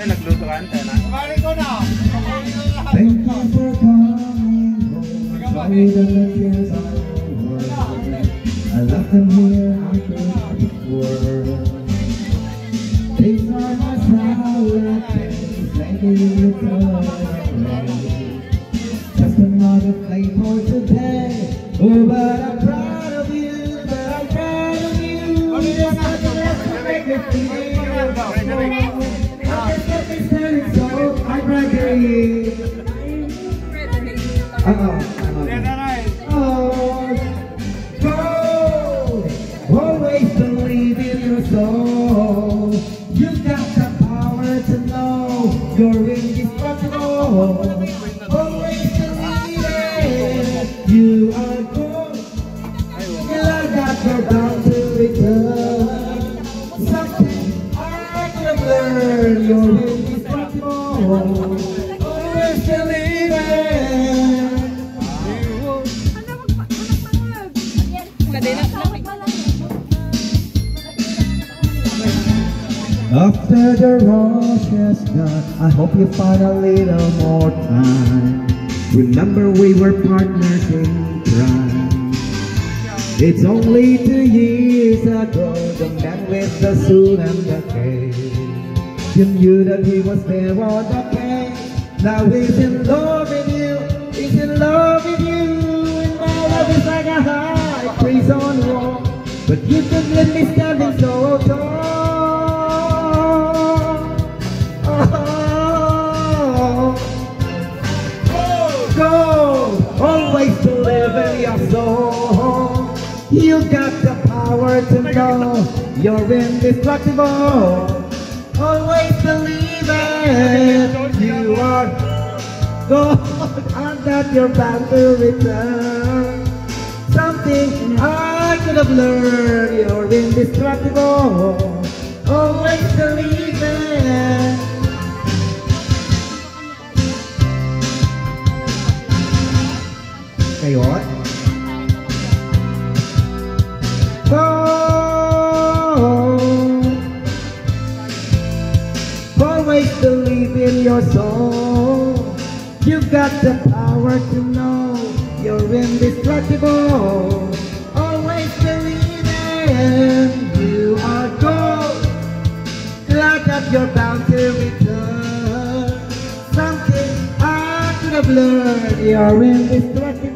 Ay, nagluto ka ante na. Kumari ko na. Kumari ko na. Thank you for coming home. Sorry that the tears are. I left them here after the. These are my sour days. Thank you for. Just another play for today. Oh, but I'm proud of you. But I'm proud of you. Just another make me feel. Oh! Always believe in your soul. You've got the power to know you're indestructible. Always believe. You are. You got your bound to return. Something I learned. You're. After the rush has gone, I hope you find a little more time. Remember we were partners in crime. It's only two years ago, the man with the suit and the case. You knew that he was there on the case. Now he's in love with you, he's in love with you. And my love is like a high prison wall. But you can let me standing go, always to live in your soul. You got the power to know you're indestructible. Always believe it. You are God, and that you're bound to return. Something I could have learned. You're indestructible. Always believe it. Kayo? Oh, always believe in your soul. You've got the power to know you're indestructible. Always believe in you are gold. Like that you're bound to return. Something I could have learned. You're indestructible.